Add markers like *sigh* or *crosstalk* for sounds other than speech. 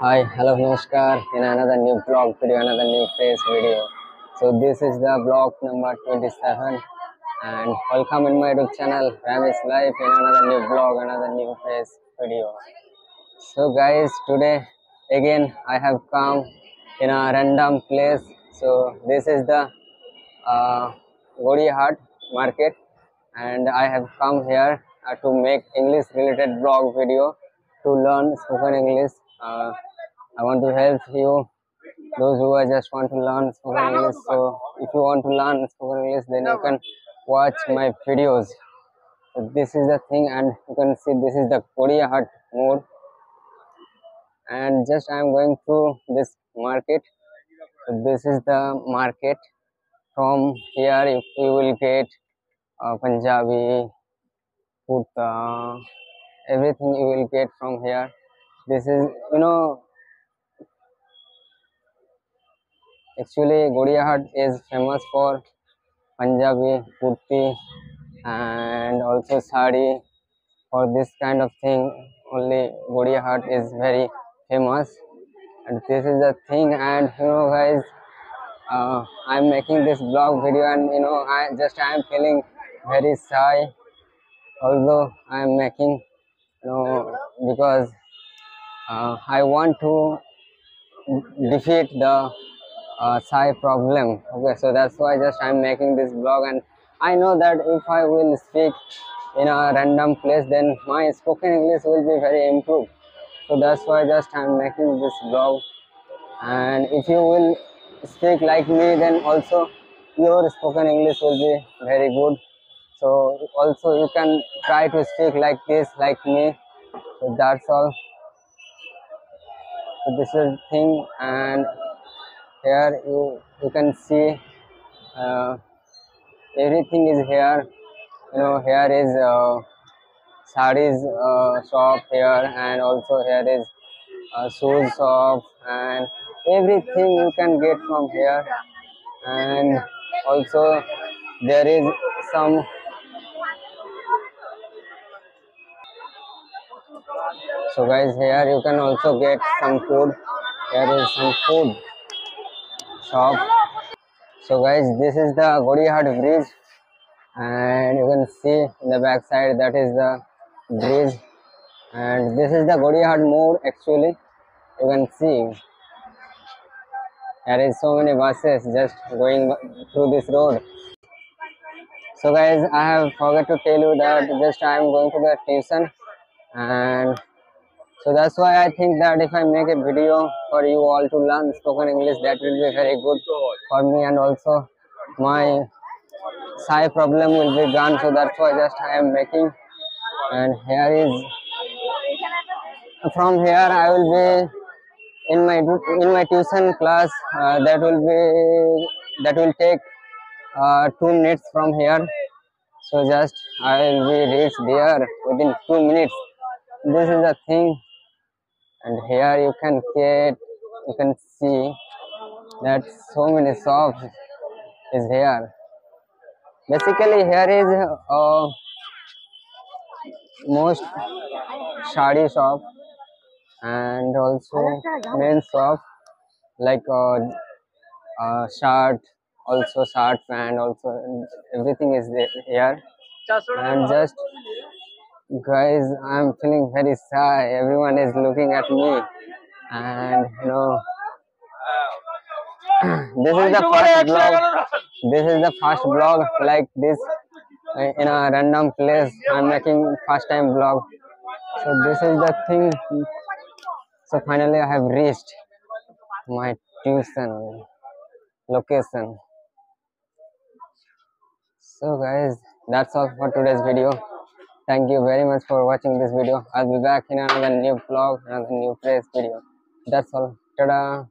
Hi, hello, Namaskar in another new vlog video, another new face video. So this is the vlog number 27 and welcome in my YouTube channel Ramish Life in another new vlog, another new face video. So guys, today again I have come in a random place. So this is the uh, Gariahat market and I have come here uh, to make English related vlog video to learn spoken English. Uh, I want to help you those who are just want to learn spoken English. So if you want to learn spoken English, then you can watch my videos. This is the thing, and you can see this is the Gariahat mode. And just I am going through this market. This is the market. From here, you, you will get uh, Punjabi, kurta, everything you will get from here. This is, you know, Actually, Gariahat is famous for Punjabi, kurti, and also sari. For this kind of thing, only Gariahat is very famous. And this is the thing. And you know, guys, uh, I'm making this vlog video, and you know, I just I am feeling very shy. Although I am making, you know, because uh, I want to defeat the uh, problem. Okay, so that's why just I'm making this blog, and I know that if I will speak in a random place, then my spoken English will be very improved. So that's why just I'm making this blog, and if you will speak like me, then also your spoken English will be very good. So also you can try to speak like this, like me. So that's all. So this is thing and here you you can see uh, everything is here. You know here is uh, sarees uh, shop here and also here is uh, shoes shop and everything you can get from here. And also there is some so guys here you can also get some food. There is some food shop. So guys this is the Gariahat bridge. And you can see in the back side that is the bridge. And this is the Gariahat mode actually. You can see. There is so many buses just going through this road. So guys i have forgot to tell you that just i am going to the tuition and so that's why i think that if i make a video for you all to learn spoken english that will be very good for me and also my Sai problem will be gone so that's why just i am making. And here is from here i will be in my in my tuition class uh, that will be that will take uh, two minutes from here. So just i will be reached there within two minutes this is the thing. And here you can get you can see that so many shops is here. Basically here is uh, most shadi shop and also men's shop like uh, uh, shirt also shirt pant also everything is there here. And just guys i'm feeling very shy everyone is looking at me. And you know *clears throat* this is the first vlog. this is the first vlog like this in a random place. I'm making first time vlog. so this is the thing. so finally i have reached my tuition location. So guys that's all for today's video thank you very much for watching this video. I'll be back in another new vlog another new place video. That's all. Ta